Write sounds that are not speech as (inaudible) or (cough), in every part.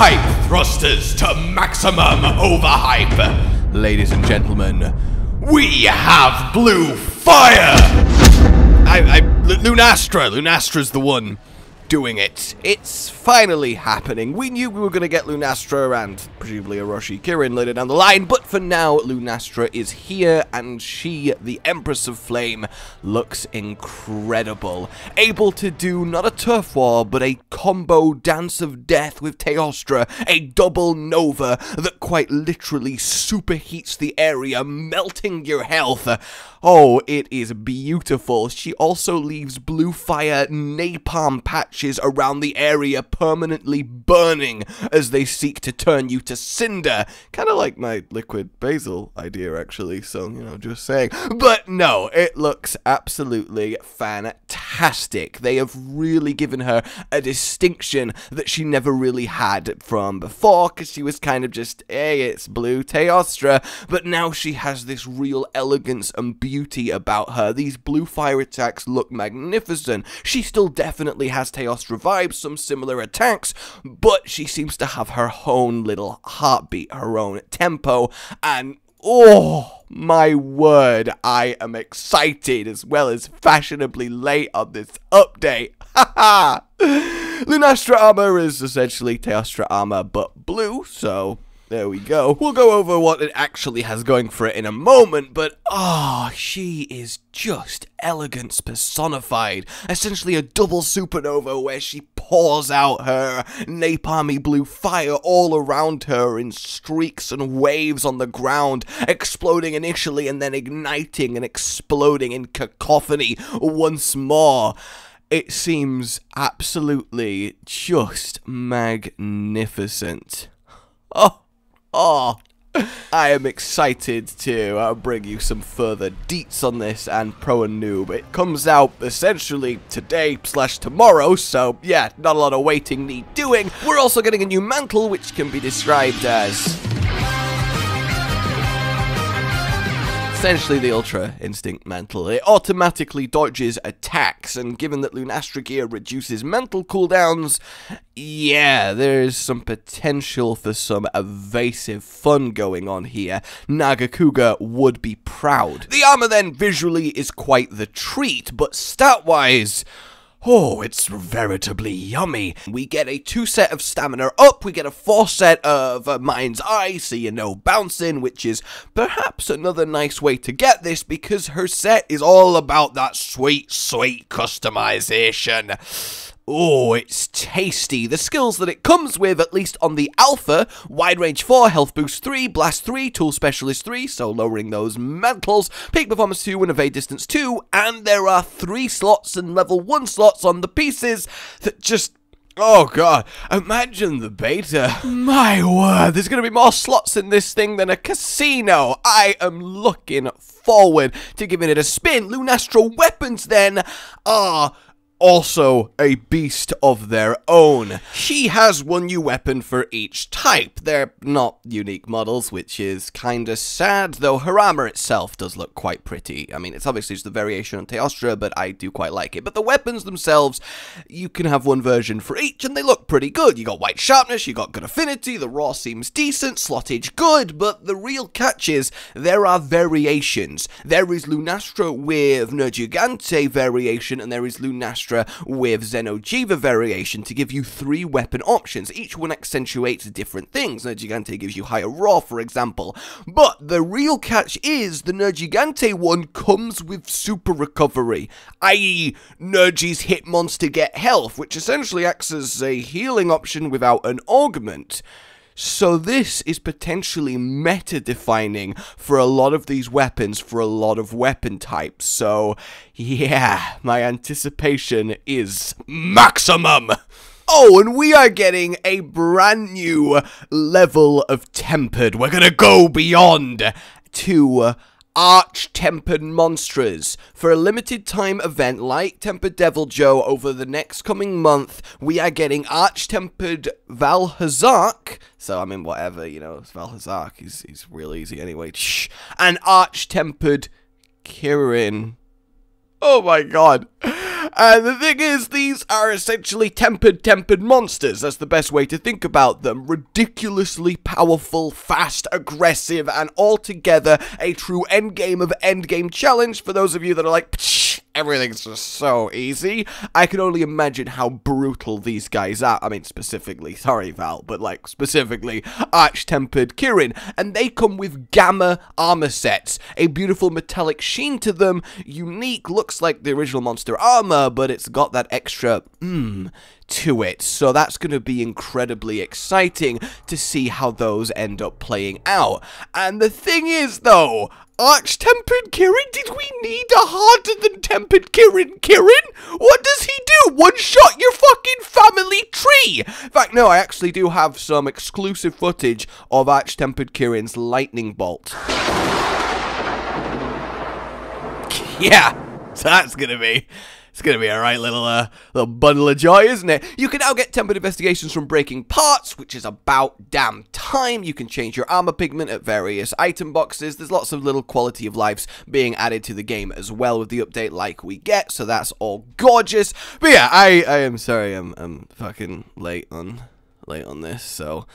Hype thrusters to maximum overhype. Ladies and gentlemen, we have blue fire! I, I, Lunastra. Lunastra's the one doing it. It's finally happening. We knew we were going to get Lunastra and presumably Orochi Kirin later down the line, but for now, Lunastra is here, and she, the Empress of Flame, looks incredible. Able to do not a turf war, but a combo Dance of Death with Teostra, a double Nova that quite literally superheats the area, melting your health. Oh, it is beautiful. She also leaves blue fire napalm around the area permanently burning as they seek to turn you to cinder. Kind of like my liquid basil idea, actually, so, you know, just saying. But no, it looks absolutely fantastic. They have really given her a distinction that she never really had from before, because she was kind of just, hey, it's blue Teostra, but now she has this real elegance and beauty about her. These blue fire attacks look magnificent. She still definitely has Teostra vibes, some similar attacks, but she seems to have her own little heartbeat, her own tempo, and oh my word, I am excited as well as fashionably late on this update. (laughs) Lunastra armor is essentially Teostra armor but blue, so there we go. We'll go over what it actually has going for it in a moment, but ah, oh, she is just elegance personified. Essentially a double supernova where she pours out her napalmy blue fire all around her in streaks and waves on the ground, exploding initially and then igniting and exploding in cacophony once more it seems absolutely just magnificent. Oh, Oh, I am excited to uh, bring you some further deets on this and pro and noob. It comes out essentially today slash tomorrow, so yeah, not a lot of waiting need doing. We're also getting a new mantle, which can be described as essentially the Ultra Instinct Mantle. It automatically dodges attacks, and given that Lunastra Gear reduces mantle cooldowns, yeah, there's some potential for some evasive fun going on here. Nargacuga would be proud. The armor then visually is quite the treat, but stat-wise... Oh, it's veritably yummy. We get a two set of stamina up, we get a four set of uh, Mind's Eye, so you know bouncing, which is perhaps another nice way to get this because her set is all about that sweet, sweet customization. Oh, it's tasty. The skills that it comes with, at least on the Alpha, Wide Range 4, Health Boost 3, Blast 3, Tool Specialist 3, so lowering those mantles, Peak Performance 2 and Evade Distance 2, and there are 3 slots and level 1 slots on the pieces that just Oh god, imagine the beta. My word, there's gonna be more slots in this thing than a casino. I am looking forward to giving it a spin. Lunastra weapons then are also a beast of their own. She has one new weapon for each type. They're not unique models, which is kinda sad, though her armor itself does look quite pretty. I mean, it's obviously just a variation on Teostra, but I do quite like it. But the weapons themselves, you can have one version for each, and they look pretty good. You got white sharpness, you got good affinity, the raw seems decent, slottage good, but the real catch is there are variations. There is Lunastra with Nergigante variation, and there is Lunastra with Xeno'jiiva variation to give you three weapon options. Each one accentuates different things. Nergigante gives you higher raw, for example. But the real catch is the Nergigante one comes with super recovery, i.e. Nergi's hit monster get health, which essentially acts as a healing option without an augment. So this is potentially meta defining for a lot of these weapons for a lot of weapon types. So yeah, my anticipation is maximum. Oh, and we are getting a brand new level of tempered. We're gonna go beyond to Arch Tempered Monsters. For a limited time event like Tempered Joe. over the next coming month, we are getting Arch Tempered Vaal Hazak. So, I mean, whatever, you know, it's Vaal Hazak. He's, he's real easy anyway. Shh. And Arch Tempered Kirin. Oh my god. And the thing is, these are essentially tempered, tempered monsters. That's the best way to think about them. Ridiculously powerful, fast, aggressive, and altogether a true endgame of endgame challenge for those of you that are like, Psh, everything's just so easy. I can only imagine how brutal these guys are. I mean, specifically, sorry, Val, but like specifically, Arch Tempered Kirin. And they come with Gamma armor sets, a beautiful metallic sheen to them, unique, looks like the original monster armor, but it's got that extra, mmm, to it. So that's going to be incredibly exciting to see how those end up playing out. And the thing is, though, Arch Tempered Kirin? Did we need a harder than Tempered Kirin Kirin? What does he do? One shot your fucking family tree! In fact, no, I actually do have some exclusive footage of Arch Tempered Kirin's lightning bolt. (laughs) yeah, so that's gonna be it's gonna be a right little uh, little bundle of joy, isn't it? You can now get tempered investigations from breaking parts, which is about damn time. You can change your armor pigment at various item boxes. There's lots of little quality of lives being added to the game as well with the update like we get, so that's all gorgeous. But yeah, I I am sorry, I'm I'm fucking late on late on this, so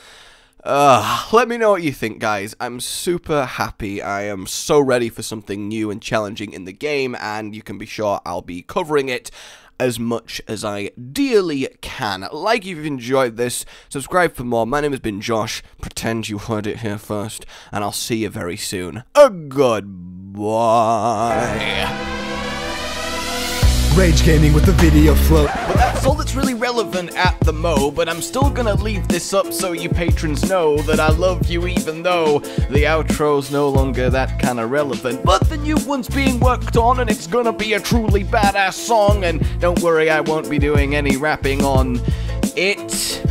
uh, let me know what you think, guys. I'm super happy. I am so ready for something new and challenging in the game, and you can be sure I'll be covering it as much as I dearly can. Like if you've enjoyed this, subscribe for more. My name has been Josh. Pretend you heard it here first, and I'll see you very soon. A goodbye. Rage gaming with the video float. But that's all that's really relevant at the mo, but I'm still gonna leave this up so you patrons know that I love you even though the outro's no longer that kinda relevant. But the new one's being worked on and it's gonna be a truly badass song, and don't worry, I won't be doing any rapping on it.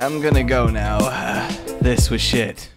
I'm gonna go now. (sighs) this was shit.